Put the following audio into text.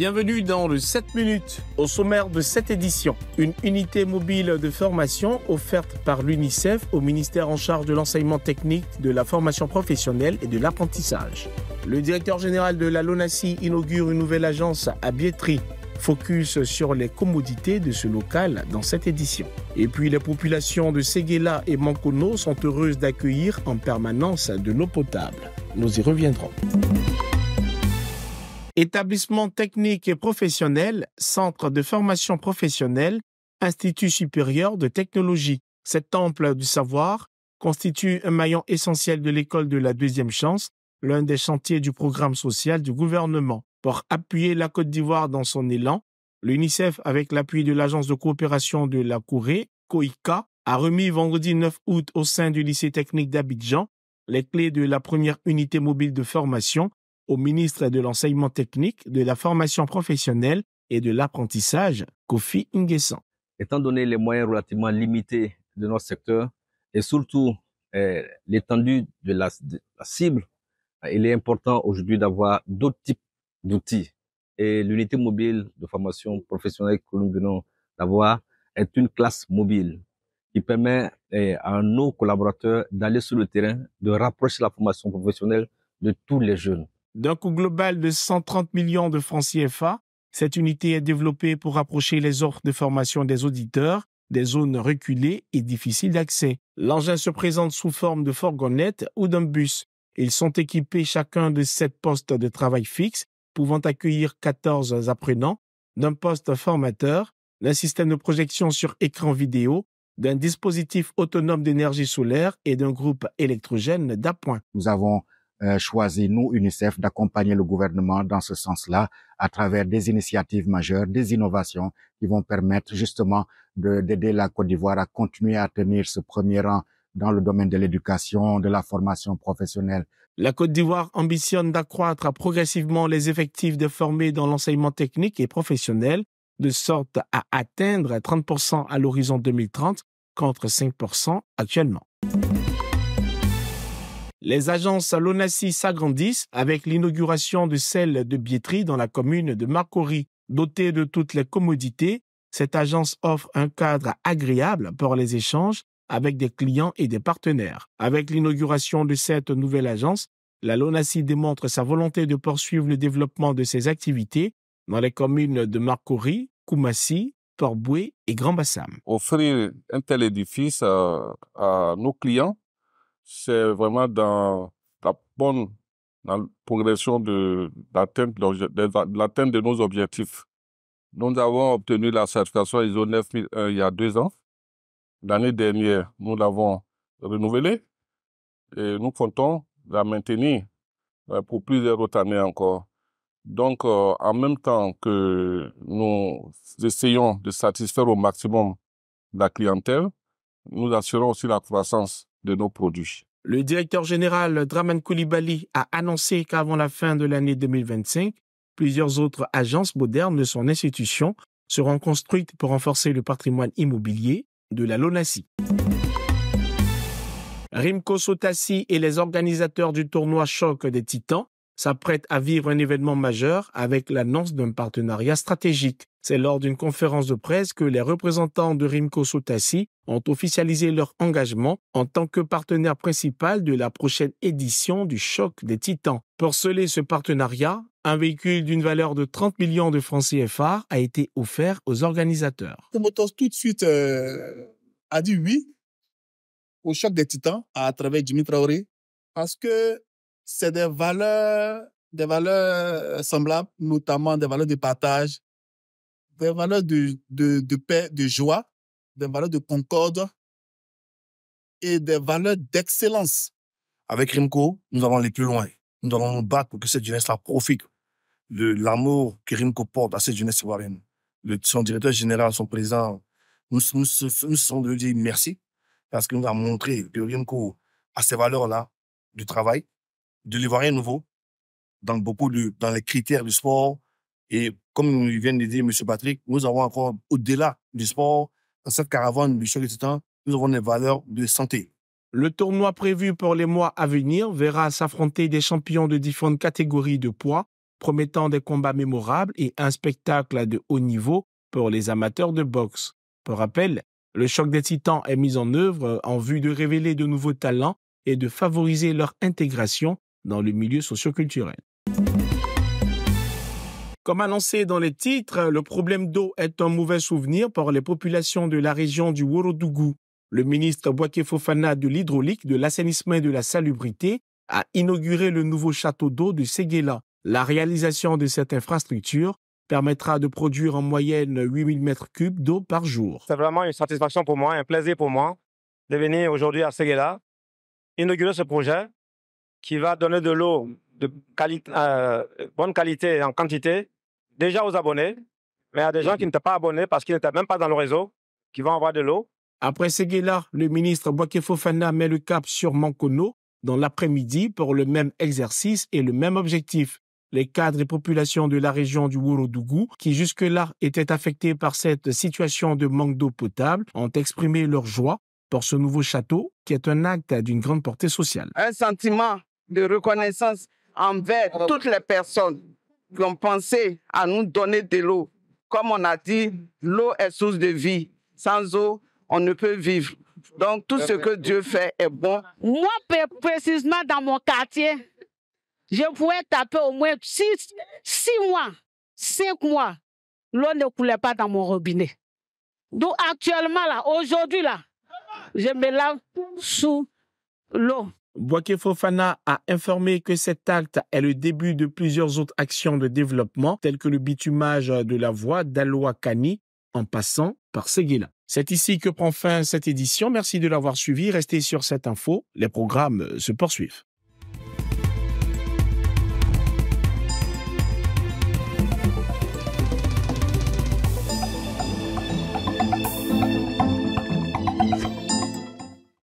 Bienvenue dans le 7 minutes. Au sommaire de cette édition, une unité mobile de formation offerte par l'UNICEF au ministère en charge de l'enseignement technique, de la formation professionnelle et de l'apprentissage. Le directeur général de la LONACI inaugure une nouvelle agence à Biétry. Focus sur les commodités de ce local dans cette édition. Et puis les populations de Séguéla et Mankono sont heureuses d'accueillir en permanence de l'eau potable. Nous y reviendrons. Établissement technique et professionnel, centre de formation professionnelle, institut supérieur de technologie. Cet temple du savoir constitue un maillon essentiel de l'école de la deuxième chance, l'un des chantiers du programme social du gouvernement. Pour appuyer la Côte d'Ivoire dans son élan, l'UNICEF, avec l'appui de l'Agence de coopération de la Corée, COICA, a remis vendredi 9 août au sein du lycée technique d'Abidjan les clés de la première unité mobile de formation au ministre de l'Enseignement technique, de la formation professionnelle et de l'apprentissage, Kofi Nguessan. Étant donné les moyens relativement limités de notre secteur et surtout eh, l'étendue de de la cible, il est important aujourd'hui d'avoir d'autres types d'outils. Et l'unité mobile de formation professionnelle que nous venons d'avoir est une classe mobile qui permet eh, à nos collaborateurs d'aller sur le terrain, de rapprocher la formation professionnelle de tous les jeunes. D'un coût global de 130 millions de francs CFA, cette unité est développée pour rapprocher les offres de formation des auditeurs des zones reculées et difficiles d'accès. L'engin se présente sous forme de fourgonnette ou d'un bus. Ils sont équipés chacun de sept postes de travail fixes, pouvant accueillir 14 apprenants, d'un poste formateur, d'un système de projection sur écran vidéo, d'un dispositif autonome d'énergie solaire et d'un groupe électrogène d'appoint. Nous avons euh, choisi, nous, UNICEF, d'accompagner le gouvernement dans ce sens-là à travers des initiatives majeures, des innovations qui vont permettre justement d'aider la Côte d'Ivoire à continuer à tenir ce premier rang dans le domaine de l'éducation, de la formation professionnelle. La Côte d'Ivoire ambitionne d'accroître progressivement les effectifs de formés dans l'enseignement technique et professionnel, de sorte à atteindre 30% à l'horizon 2030 contre 5% actuellement. Les agences Lonassi s'agrandissent avec l'inauguration de celle de Bietri dans la commune de Marcory. Dotée de toutes les commodités, cette agence offre un cadre agréable pour les échanges avec des clients et des partenaires. Avec l'inauguration de cette nouvelle agence, la Lonassi démontre sa volonté de poursuivre le développement de ses activités dans les communes de Marcory, Koumassi, Port-Boué et Grand Bassam. Offrir un tel édifice à, à nos clients c'est vraiment dans la bonne progression de l'atteinte de, de nos objectifs. Nous avons obtenu la certification ISO 9001 il y a deux ans. L'année dernière, nous l'avons renouvelée et nous comptons la maintenir euh, pour plusieurs autres années encore. Donc, euh, en même temps que nous essayons de satisfaire au maximum la clientèle, nous assurons aussi la croissance de nos produits. Le directeur général Draman Koulibaly a annoncé qu'avant la fin de l'année 2025, plusieurs autres agences modernes de son institution seront construites pour renforcer le patrimoine immobilier de la LONASI. Rimko Sotassi et les organisateurs du tournoi Choc des Titans s'apprêtent à vivre un événement majeur avec l'annonce d'un partenariat stratégique. C'est lors d'une conférence de presse que les représentants de Rimco Sotassi ont officialisé leur engagement en tant que partenaire principal de la prochaine édition du Choc des Titans. Pour sceller ce partenariat, un véhicule d'une valeur de 30 millions de francs CFA a été offert aux organisateurs. Tout de suite euh, a dit oui au Choc des Titans à travers Jimmy Traoré parce que c'est des valeurs, des valeurs semblables, notamment des valeurs de partage, des valeurs de, de, paix, de joie, des valeurs de concorde et des valeurs d'excellence. Avec Rimco, nous allons aller plus loin. Nous allons nous battre pour que cette jeunesse-là profite de l'amour que Rimco porte à cette jeunesse ivoirienne. Le, son directeur général, son président, nous, nous, nous sommes de dire merci parce qu'il nous a montré que Rimco a ces valeurs-là du travail, de l'Ivoirien nouveau, dans beaucoup de, dans les critères du sport, et comme vient de dire M. Patrick, nous avons encore, au-delà du sport, dans cette caravane du choc temps, nous avons des valeurs de santé. Le tournoi prévu pour les mois à venir verra s'affronter des champions de différentes catégories de poids, promettant des combats mémorables et un spectacle de haut niveau pour les amateurs de boxe. Pour rappel, le choc des titans est mis en œuvre en vue de révéler de nouveaux talents et de favoriser leur intégration dans le milieu socioculturel. Comme annoncé dans les titres, le problème d'eau est un mauvais souvenir pour les populations de la région du Worodougou. Le ministre Boaké Fofana de l'hydraulique, de l'assainissement et de la salubrité a inauguré le nouveau château d'eau de Séguéla. La réalisation de cette infrastructure permettra de produire en moyenne 8000 mètres cubes d'eau par jour. C'est vraiment une satisfaction pour moi, un plaisir pour moi de venir aujourd'hui à Séguéla, inaugurer ce projet qui va donner de l'eau de euh, bonne qualité et en quantité, déjà aux abonnés, mais à des gens qui n'étaient pas abonnés parce qu'ils n'étaient même pas dans le réseau, qui vont avoir de l'eau. Après Séguéla, le ministre Boaké Fofana met le cap sur Mankono dans l'après-midi pour le même exercice et le même objectif. Les cadres et populations de la région du Worodougou, qui jusque-là étaient affectés par cette situation de manque d'eau potable, ont exprimé leur joie pour ce nouveau château qui est un acte d'une grande portée sociale. Un sentiment de reconnaissance envers toutes les personnes qui ont pensé à nous donner de l'eau. Comme on a dit, l'eau est source de vie. Sans eau, on ne peut vivre. Donc tout ce que Dieu fait est bon. Moi, précisément dans mon quartier, je pouvais taper au moins six, six mois, cinq mois. L'eau ne coulait pas dans mon robinet. Donc actuellement, là, aujourd'hui, là, je me lave sous l'eau. Boaké Fofana a informé que cet acte est le début de plusieurs autres actions de développement, telles que le bitumage de la voie d'Aloakani en passant par Seguela. C'est ici que prend fin cette édition. Merci de l'avoir suivi. Restez sur cette info. Les programmes se poursuivent.